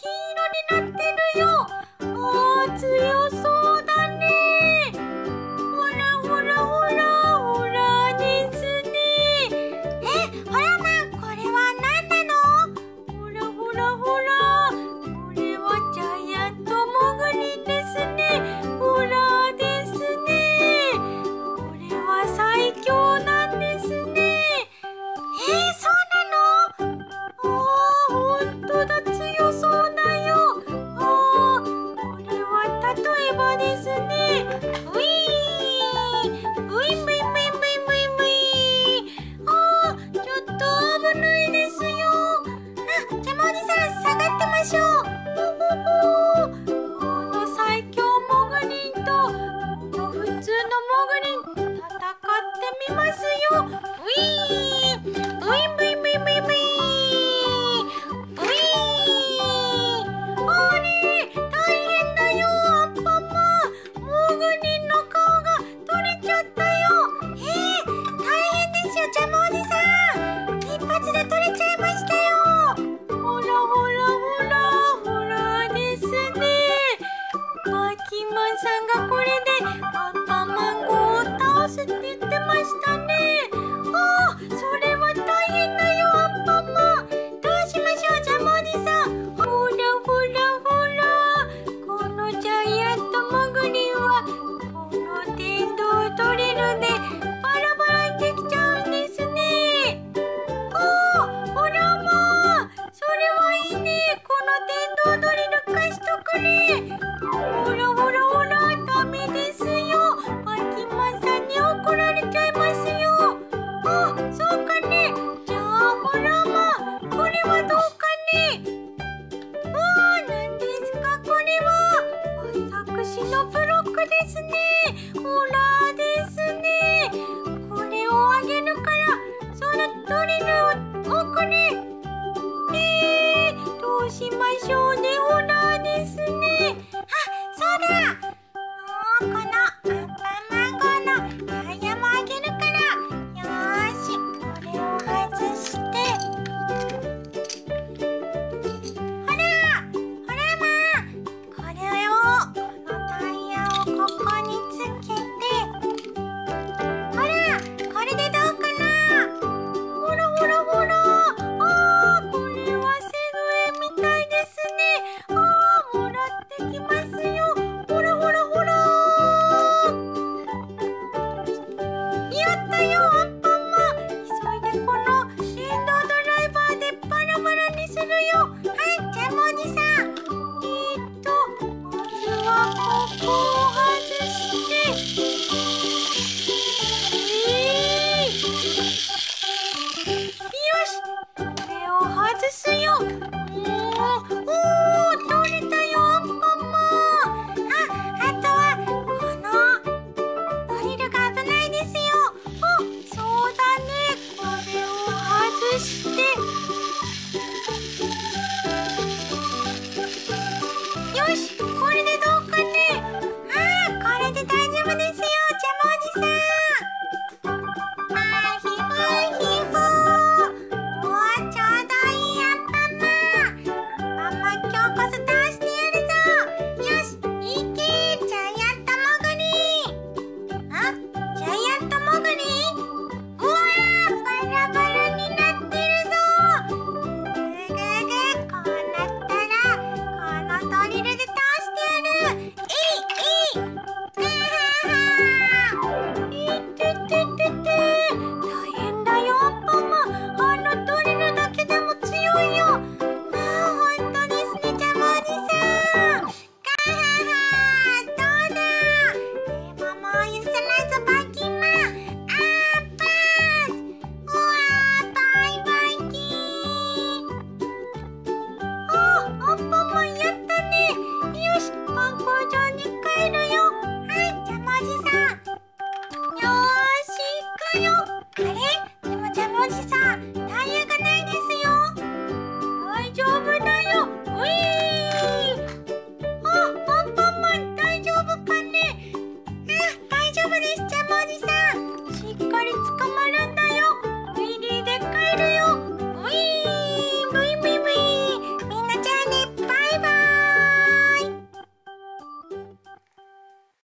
黄色になってるよ。強そう。のモグリ戦ってみますってましたね。ですね。ほらですね。これをあげるからそのドリルをおくれねどうしましょうね。ほらですね。あそうだ。ったよアンパンマン急いでこの電動ドライバーでバラバラにするよはいジャムおじさんえー、っとまずはここを外してえー、よしこれを外すよ。